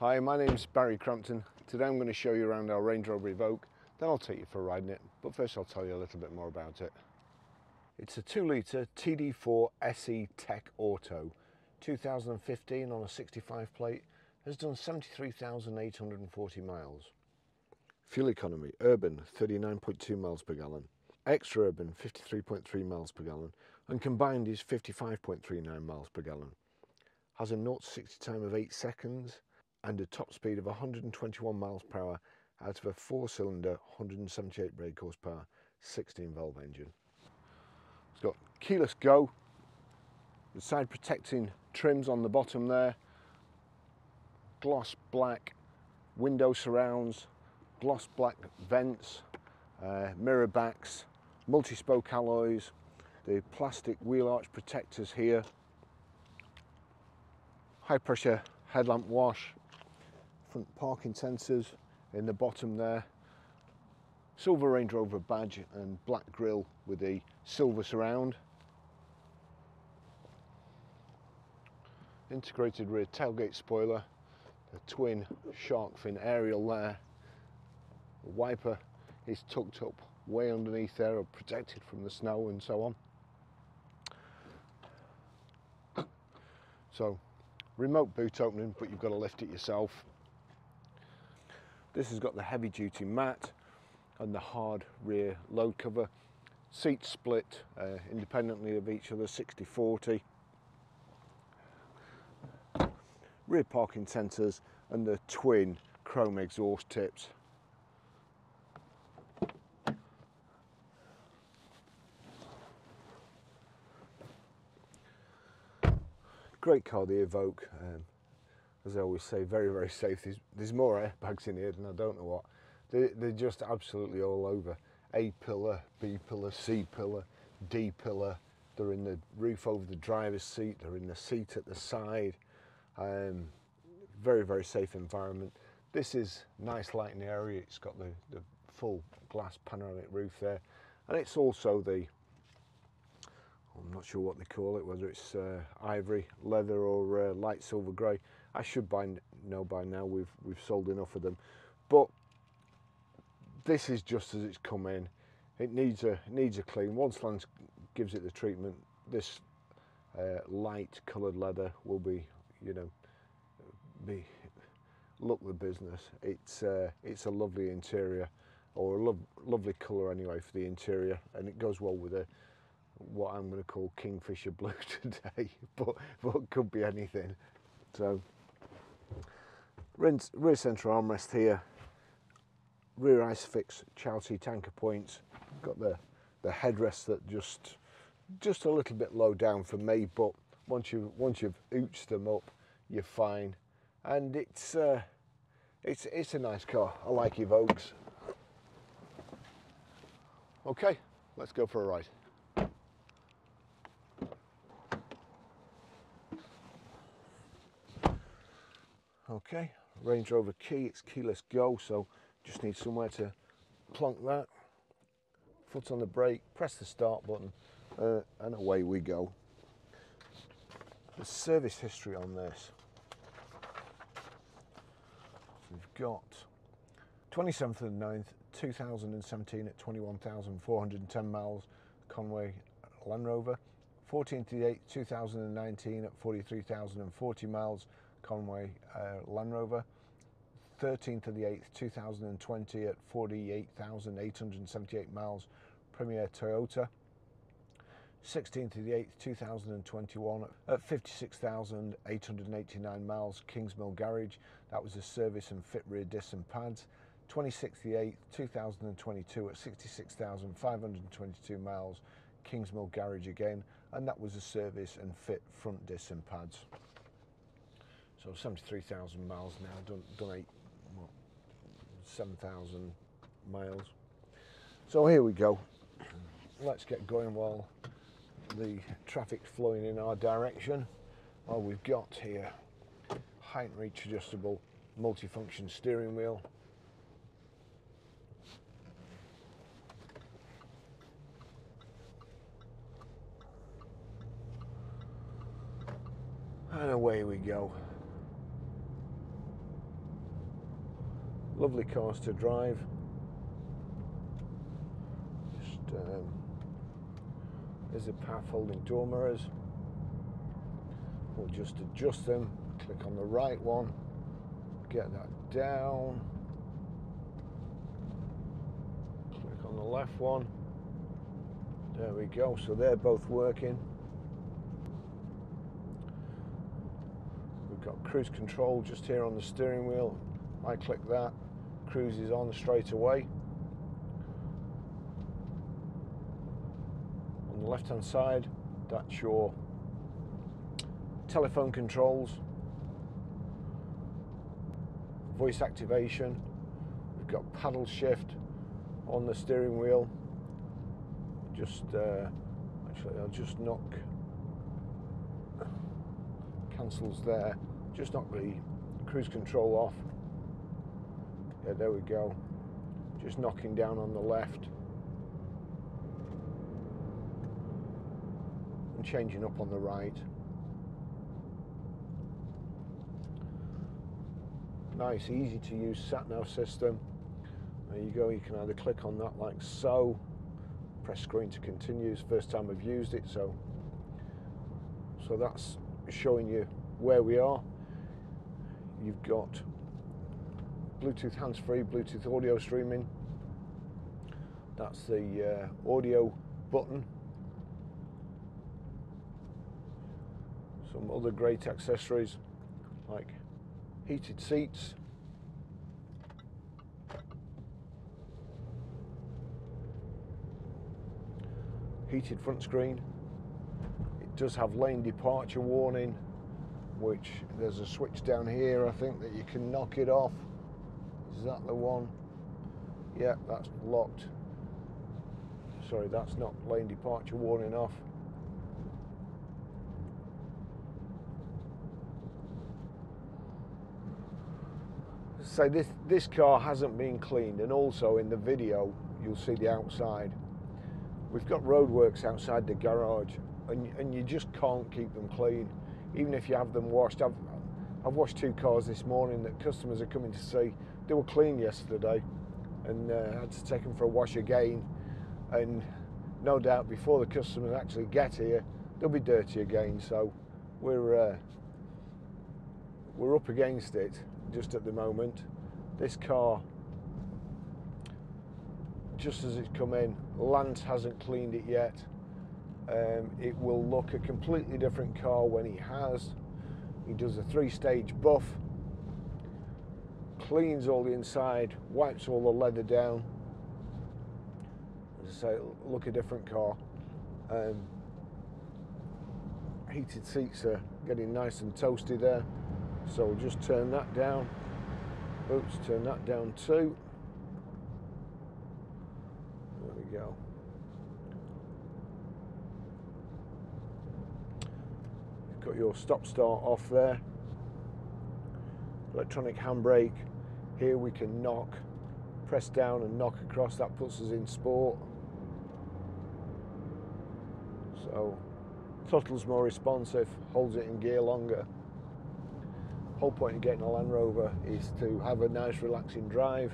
Hi, my name's Barrie Crampton. Today I'm going to show you around our Range Rover Evoque, then I'll take you for in it, but first I'll tell you a little bit more about it. It's a 2 litre TD4 SE Tech Auto, 2015 on a 65 plate, has done 73,840 miles. Fuel economy, urban 39.2 miles per gallon, extra urban 53.3 miles per gallon, and combined is 55.39 miles per gallon. Has a 0 to 60 time of 8 seconds, and a top speed of 121 miles per hour out of a four cylinder 178 brake horsepower 16 valve engine. It's got keyless go, the side protecting trims on the bottom there, gloss black window surrounds, gloss black vents, uh, mirror backs, multi-spoke alloys, the plastic wheel arch protectors here, high pressure headlamp wash, front parking sensors in the bottom there. Silver Range Rover badge and black grille with the silver surround. Integrated rear tailgate spoiler, the twin shark fin aerial there. The wiper is tucked up way underneath there, protected from the snow and so on. So, remote boot opening, but you've got to lift it yourself. This has got the heavy duty mat and the hard rear load cover. Seats split uh, independently of each other, 60-40. Rear parking sensors and the twin chrome exhaust tips. Great car, the Evoque. Um, as I always say, very, very safe. There's, there's more airbags in here than I don't know what. They, they're just absolutely all over. A pillar, B pillar, C pillar, D pillar. They're in the roof over the driver's seat. They're in the seat at the side. Um, very, very safe environment. This is nice lighting area. It's got the, the full glass panoramic roof there. And it's also the I'm not sure what they call it, whether it's uh, ivory, leather or uh, light silver grey. I should by know by now, we've, we've sold enough of them. But this is just as it's come in. It needs a, needs a clean. Once Lance gives it the treatment, this uh, light coloured leather will be, you know, be look the business. It's, uh, it's a lovely interior or a lo lovely colour anyway for the interior and it goes well with a what I'm going to call Kingfisher Blue today, but, but could be anything. So, rear central armrest here, rear ISOFIX child seat anchor points, got the, the headrest that just just a little bit low down for me, but once you once you've ooched them up, you're fine. And it's uh, it's it's a nice car. I like Evoques. Okay, let's go for a ride. Okay, Range Rover key, it's keyless go, so just need somewhere to plonk that. Foot on the brake, press the start button, uh, and away we go. The service history on this. We've got 27th of the 9th, 2017 at 21,410 miles, Conwy Land Rover. 14th of the 8th, 2019 at 43,040 miles, Conwy uh, Land Rover. 13th of the 8th, 2020 at 48,878 miles, Premier Toyota. 16th of the 8th, 2021 at 56,889 miles, Kingsmill Garage. That was a service and fit rear discs and pads. 26th of the 8th, 2022 at 66,522 miles, Kingsmill Garage again. And that was a service and fit front discs and pads. So 73,000 miles now, done, done eight, what, 7,000 miles. So here we go. Let's get going while the traffic's flowing in our direction. Well, we've got here height and reach adjustable multifunction steering wheel. And away we go. Lovely cars to drive. Just um, there's a power folding door mirrors. We'll just adjust them. Click on the right one. Get that down. Click on the left one. There we go. So they're both working. We've got cruise control just here on the steering wheel. I click that, cruise is on straight away. On the left hand side, that's your telephone controls, voice activation. We've got paddle shift on the steering wheel. Just uh, actually, I'll just knock cancels there. Just knock the cruise control off. Yeah, there we go. Just knocking down on the left. And changing up on the right. Nice, easy to use sat nav system. There you go, you can either click on that like so, press screen to continue. It's first time I've used it, so so that's showing you where we are. You've got Bluetooth hands-free, Bluetooth audio streaming. That's the uh, audio button. Some other great accessories like heated seats. Heated front screen. It does have lane departure warning, which there's a switch down here, I think, that you can knock it off. Is that the one? Yeah, that's locked. Sorry, that's not lane departure warning off. So this this car hasn't been cleaned, and also in the video you'll see the outside. We've got roadworks outside the garage, and and you just can't keep them clean, even if you have them washed. I've I've washed two cars this morning that customers are coming to see they were clean yesterday and uh, had to take them for a wash again. And no doubt before the customers actually get here, they'll be dirty again. So we're uh, we're up against it just at the moment. This car, just as it's come in, Lance hasn't cleaned it yet. Um, it will look a completely different car when he has. He does a three-stage buff cleans all the inside, wipes all the leather down. As I say, look a different car. Um, heated seats are getting nice and toasty there. So we'll just turn that down. Oops, turn that down too. There we go. You've got your stop start off there. Electronic handbrake here we can knock, press down and knock across. That puts us in sport. So throttle's more responsive, holds it in gear longer. Whole point of getting a Land Rover is to have a nice relaxing drive.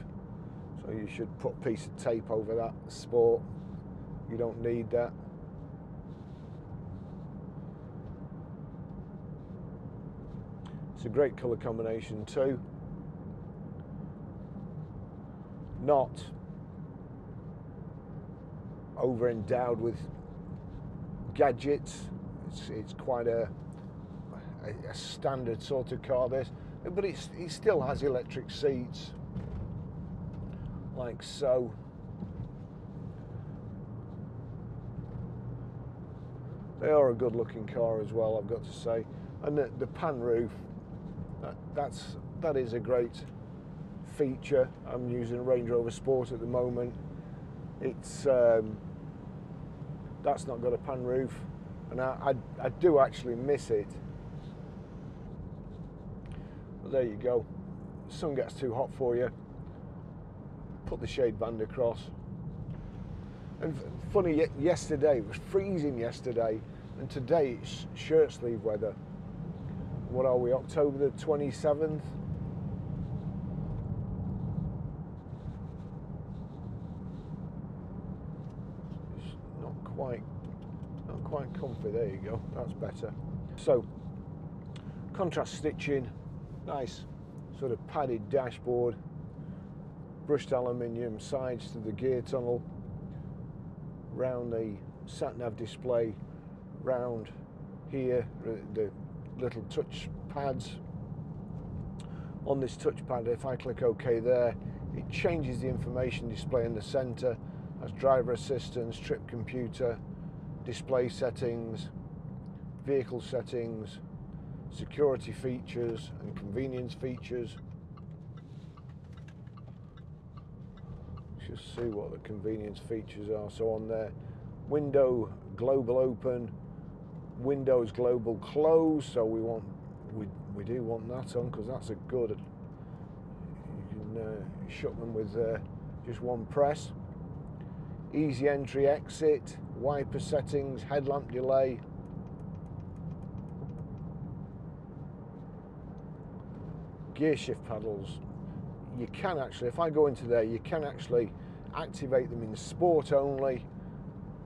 So you should put a piece of tape over that sport. You don't need that. It's a great colour combination too. Not over endowed with gadgets. It's, it's quite a, a, a, standard sort of car, this, but it still has electric seats, like so. They are a good looking car as well, I've got to say. And the, the pan roof, that, that's, that is a great feature. I'm using a Range Rover Sport at the moment. It's um, that's not got a pan roof, and I, I, I do actually miss it. There you go. sun gets too hot for you. Put the shade band across. And funny, yesterday it was freezing yesterday, and today it's shirt sleeve weather. What are we? October the 27th. There you go. That's better. So, contrast stitching, nice sort of padded dashboard, brushed aluminium sides to the gear tunnel, round the sat nav display, round here uh, the little touch pads. On this touchpad, if I click OK there, it changes the information display in the center. That's driver assistance, trip computer, display settings, vehicle settings, security features and convenience features. Let's just see what the convenience features are. So on there, window global open, Windows global close. So we want we we do want that on because that's a good. You can uh, shut them with uh, just one press. Easy entry exit, wiper settings, headlamp delay, gear shift paddles, you can actually, if I go into there, you can actually activate them in sport only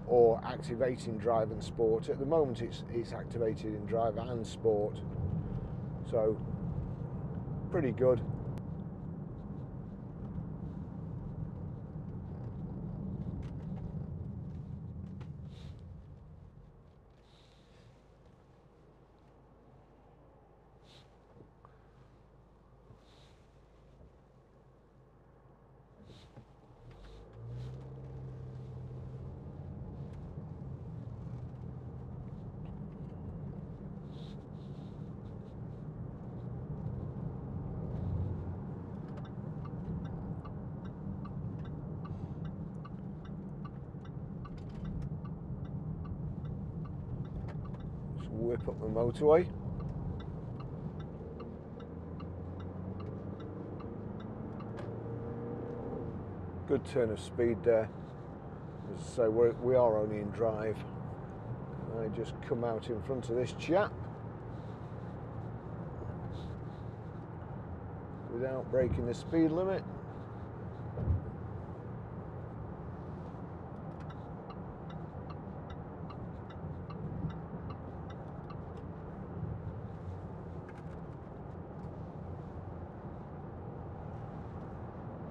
or activate in drive and sport. At the moment it's, it's activated in drive and sport. So pretty good. Whip up the motorway. Good turn of speed there. As I say, we're, we are only in drive. I just come out in front of this chap without breaking the speed limit.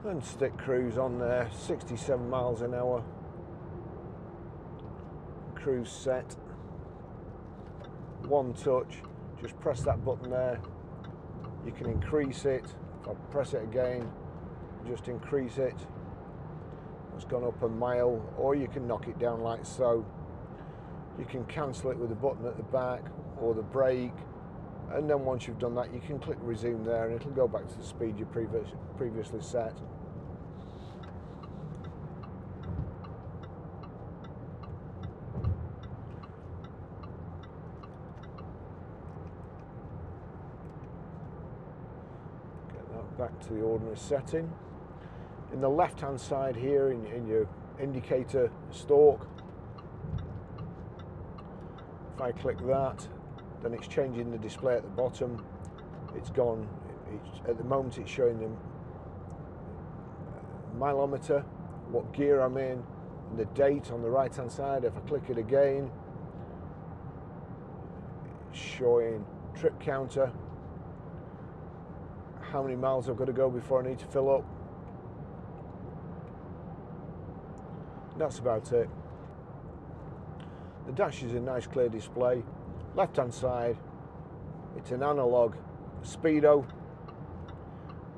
And stick cruise on there 67 miles an hour. Cruise set. One touch just press that button there. You can increase it. I press it again just increase it. It's gone up a mile or you can knock it down like so. You can cancel it with the button at the back or the brake and then once you've done that you can click resume there and it'll go back to the speed you previous, previously set get that back to the ordinary setting. In the left hand side here in, in your indicator stalk, if I click that, then it's changing the display at the bottom. It's gone, it's, at the moment it's showing the mileometer, what gear I'm in, and the date on the right hand side. If I click it again, it's showing trip counter, how many miles I've got to go before I need to fill up. That's about it. The dash is a nice clear display. Left hand side, it's an analog speedo.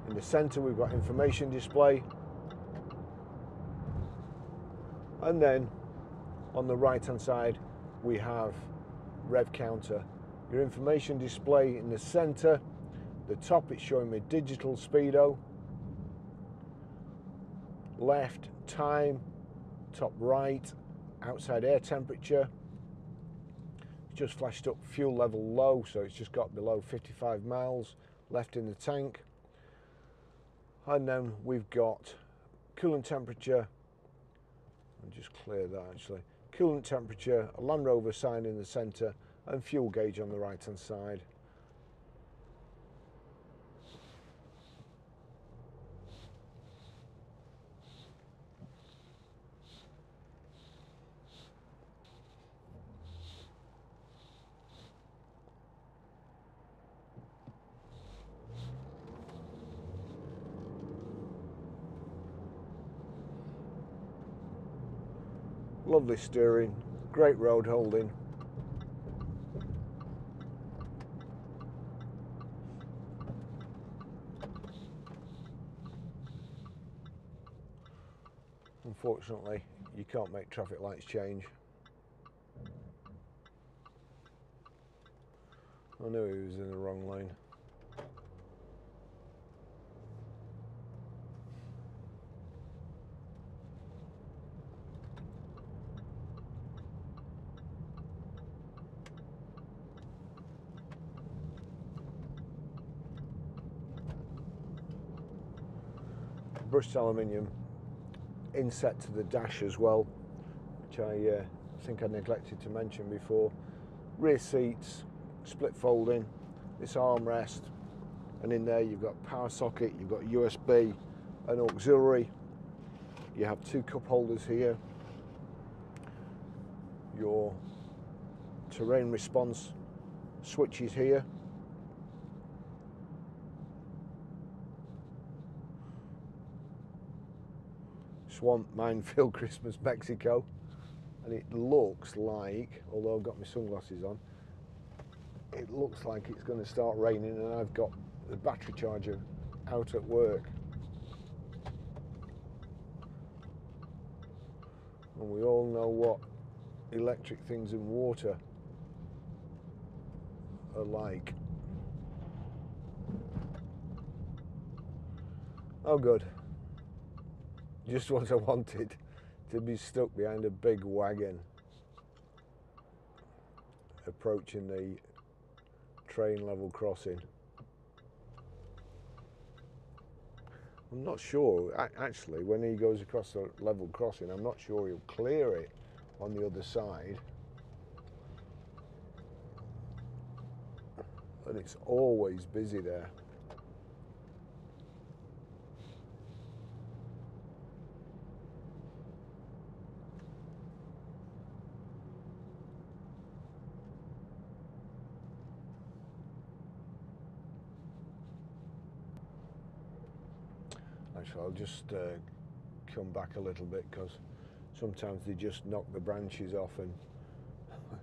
In the center we've got information display. And then on the right hand side we have rev counter. Your information display in the center the top it's showing me digital speedo left time top right outside air temperature just flashed up fuel level low so it's just got below 55 miles left in the tank. And then we've got coolant temperature. And just clear that actually. Coolant temperature a Land Rover sign in the center and fuel gauge on the right hand side Lovely steering, great road holding. Unfortunately, you can't make traffic lights change. I knew he was in the wrong lane. Brushed aluminium inset to the dash as well, which I uh, think I neglected to mention before. Rear seats, split folding, this armrest, and in there you've got power socket, you've got USB, an auxiliary, you have two cup holders here, your terrain response switches here, Swamp Minefield Christmas Mexico and it looks like, although I've got my sunglasses on, it looks like it's going to start raining and I've got the battery charger out at work. And we all know what electric things in water are like. Oh good just what I wanted to be stuck behind a big wagon approaching the train level crossing. I'm not sure, actually, when he goes across the level crossing, I'm not sure he'll clear it on the other side. And it's always busy there. I'll just uh, come back a little bit because sometimes they just knock the branches off and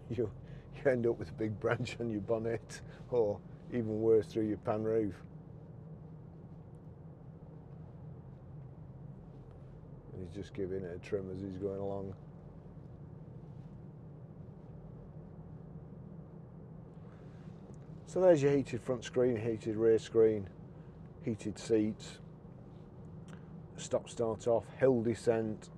you, you end up with a big branch on your bonnet or even worse through your pan roof. And he's just giving it a trim as he's going along. So there's your heated front screen, heated rear screen, heated seats, stop start off, hill descent.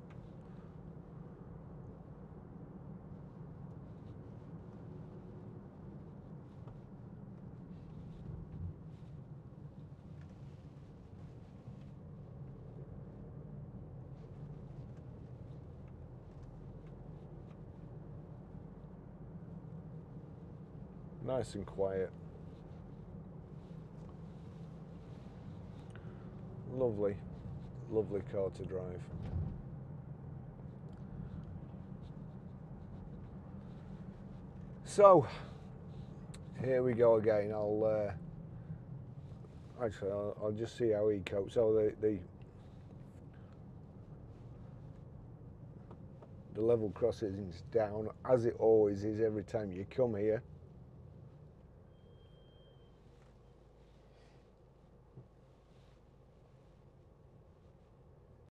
Nice and quiet. Lovely lovely car to drive. So, here we go again. I'll uh, actually I'll, I'll, just see how he copes. Oh, the, the the level crossing is down as it always is every time you come here.